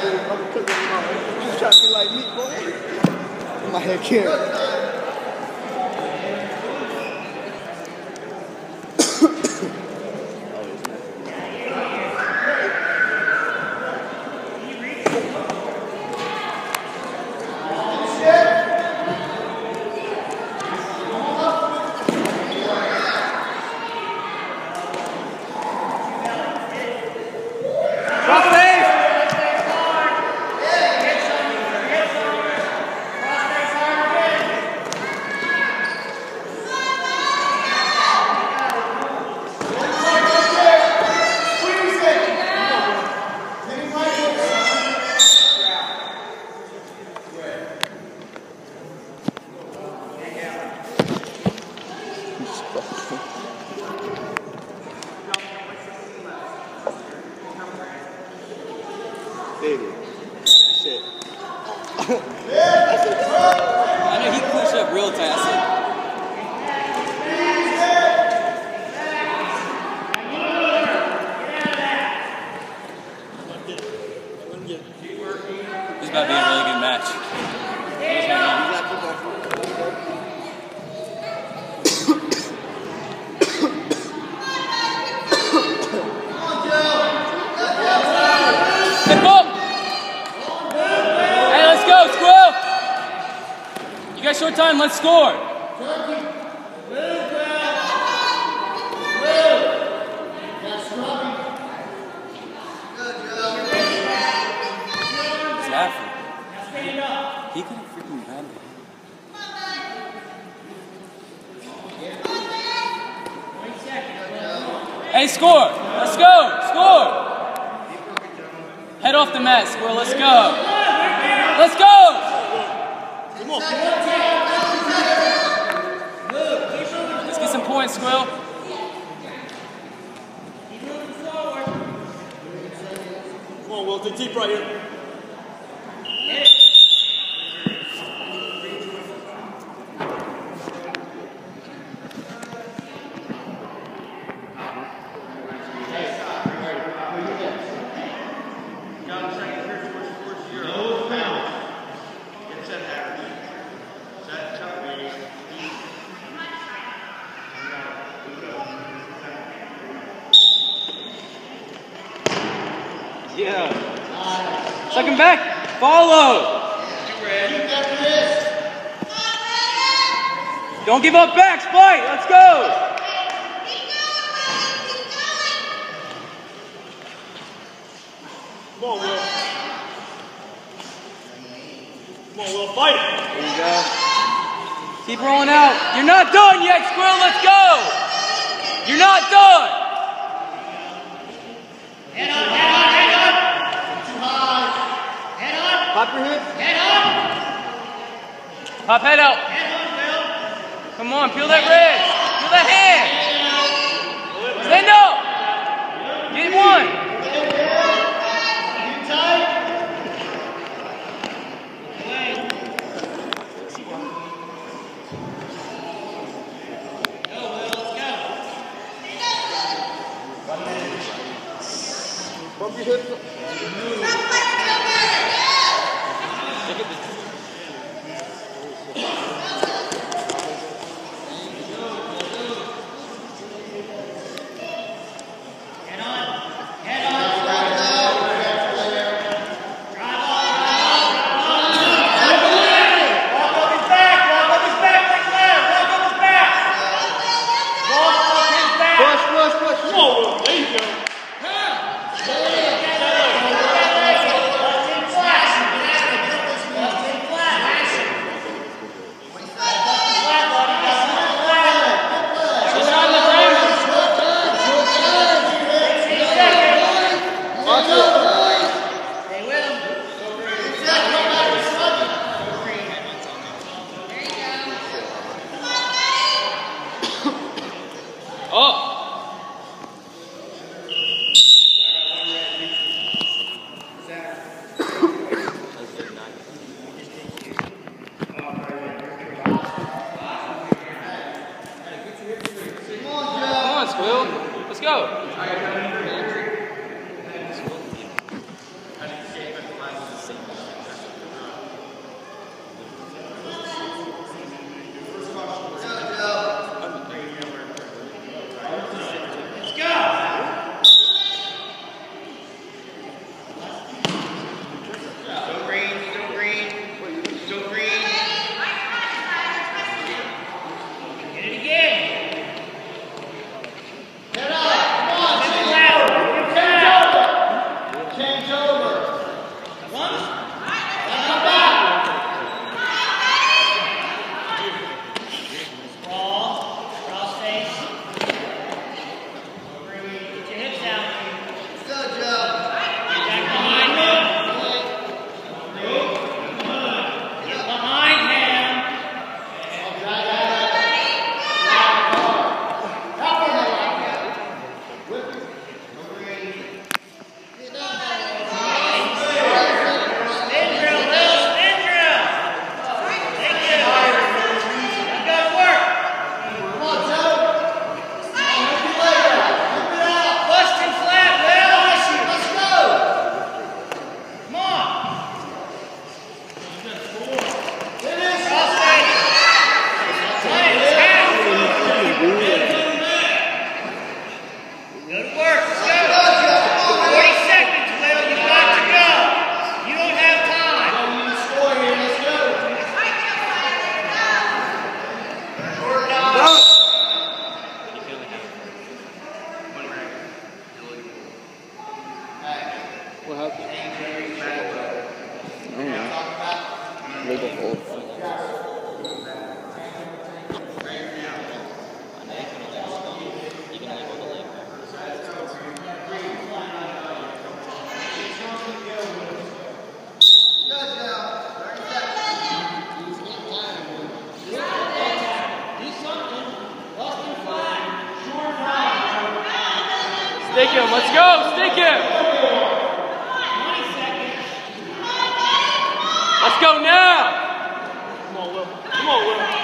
I'm cooking. Just trying to be like me, boy. My head can't. Hey, let's go, Squill! You got short time, let's score. He freaking it. Hey, score! Let's go! Score! Head off the mat, squirrel. Let's go. Let's go. Let's get some points, squirrel. Come on, Wilton, deep right here. Yeah. Second back. Follow. Don't give up backs. Fight. Let's go. Come on, Will. Come on, Will, fight it. There you go. Keep rolling out. You're not done yet, Squirrel. Let's go. You're not done. Pop your hip. Pop head out. Come on, peel that wrist. Peel that hand. Stand up. Get one. Bump your hips. What happened? I don't know. Legal hold. Stick him. Let's go. Stick him. Let's go now. Come on, Will. Come on, Will.